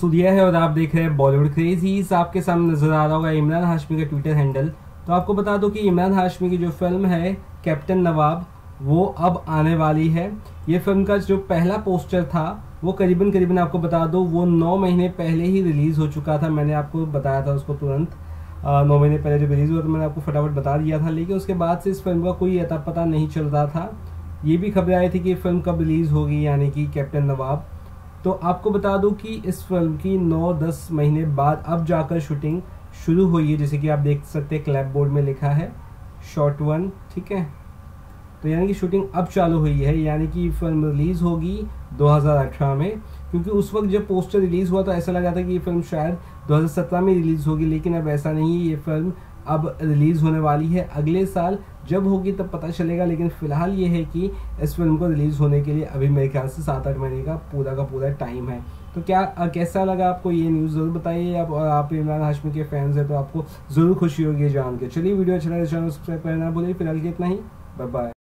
सूर्या है और आप देख रहे हैं बॉलीवुड क्रेजीज आपके सामने नज़र आ रहा होगा इमरान हाशमी का ट्विटर हैंडल तो आपको बता दो कि इमरान हाशमी की जो फ़िल्म है कैप्टन नवाब वो अब आने वाली है। ये फ़िल्म का जो पहला पोस्टर था, वो करीबन करीबन आपको बता दो, वो नौ महीने पहले ही रिलीज़ हो चुका था। मैंने आपको बताया था उसको तुरंत। नौ महीने पहले जो रिलीज़ हुआ तो मैंने आपको फटाफट बता दिया था। लेकिन उसके बाद से इस फ़िल्म का कोई अता पता नहीं चल रहा था। ये भी खबरें आई थी कि फ़िल्म कब रिलीज़ होगी, यानी कि कैप्टन नवाब तो आपको बता दूँ कि इस फ़िल्म की 9-10 महीने बाद अब जाकर शूटिंग शुरू हुई है, जैसे कि आप देख सकते हैं क्लैप बोर्ड में लिखा है शॉर्ट वन ठीक है? तो यानी कि शूटिंग अब चालू हुई है, यानी कि फ़िल्म रिलीज़ होगी 2018 में, क्योंकि उस वक्त जब पोस्टर रिलीज़ हुआ तो ऐसा लगा था कि ये फ़िल्म शायद 2017 में रिलीज़ होगी, लेकिन अब ऐसा नहीं है, ये फ़िल्म अब रिलीज़ होने वाली है अगले साल। जब होगी तब पता चलेगा, लेकिन फ़िलहाल ये है कि इस फ़िल्म को रिलीज़ होने के लिए अभी मेरे ख्याल से सात आठ महीने का पूरा का पूरा टाइम है। तो क्या कैसा लगा आपको ये न्यूज़? ज़रूर बताइए। आप और आप इमरान हाशमी के फैंस हैं तो आपको ज़रूर खुशी होगी जान के। चलिए, वीडियो अच्छा लगे चैनल सब्सक्राइब करना भूलिए। फ़िलहाल के इतना ही। Bye bye